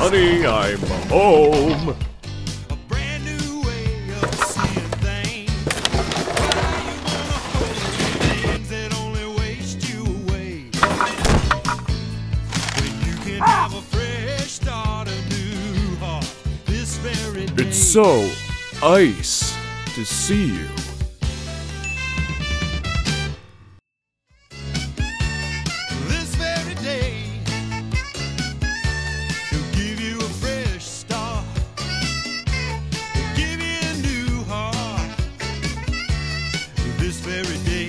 Honey, I'm home. A brand new way of seeing things. Why you wanna hold things that only waste you away? When you can have a fresh start, a new heart, this very day. It's so ice to see you. this very day.